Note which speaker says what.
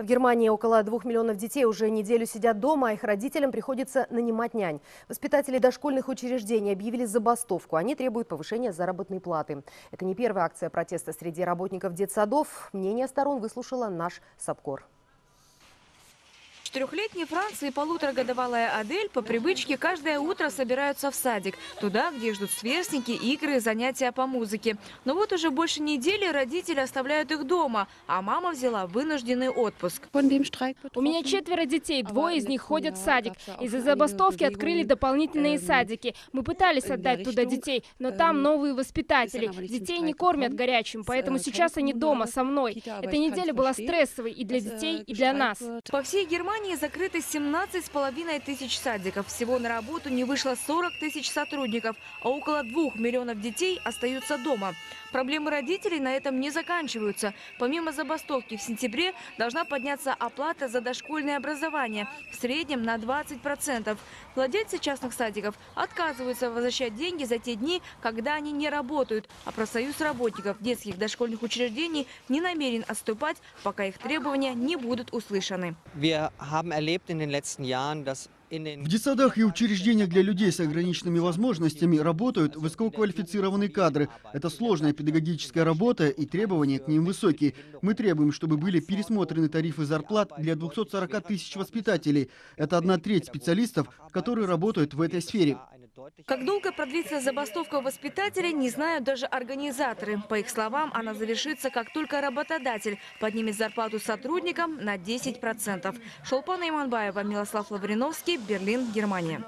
Speaker 1: В Германии около двух миллионов детей уже неделю сидят дома, а их родителям приходится нанимать нянь. Воспитатели дошкольных учреждений объявили забастовку. Они требуют повышения заработной платы. Это не первая акция протеста среди работников детсадов. Мнение сторон выслушала наш САПКОР.
Speaker 2: Четырехлетней Франции и полуторагодовалая Адель по привычке каждое утро собираются в садик. Туда, где ждут сверстники, игры, занятия по музыке. Но вот уже больше недели родители оставляют их дома, а мама взяла вынужденный отпуск.
Speaker 3: У меня четверо детей, двое из них ходят в садик. Из-за забастовки открыли дополнительные садики. Мы пытались отдать туда детей, но там новые воспитатели. Детей не кормят горячим, поэтому сейчас они дома со мной. Эта неделя была стрессовой и для детей, и для нас.
Speaker 2: По всей Германии 17 с половиной тысяч садиков. Всего на работу не вышло 40 тысяч сотрудников, а около двух миллионов детей остаются дома. Проблемы родителей на этом не заканчиваются. Помимо забастовки в сентябре должна подняться оплата за дошкольное образование в среднем на 20%. Владельцы частных садиков отказываются возвращать деньги за те дни, когда они не работают. А профсоюз работников детских дошкольных учреждений не намерен отступать, пока их требования не будут услышаны.
Speaker 4: Haben erlebt in den letzten Jahren, dass
Speaker 5: В детсадах и учреждениях для людей с ограниченными возможностями работают высококвалифицированные кадры. Это сложная педагогическая работа и требования к ним высокие. Мы требуем, чтобы были пересмотрены тарифы зарплат для 240 тысяч воспитателей. Это одна треть специалистов, которые работают в этой сфере.
Speaker 2: Как долго продлится забастовка воспитателей, не знают даже организаторы. По их словам, она завершится, как только работодатель поднимет зарплату сотрудникам на 10%. Шолпана Иманбаева, Милослав Лавриновский, Берлин, Германия.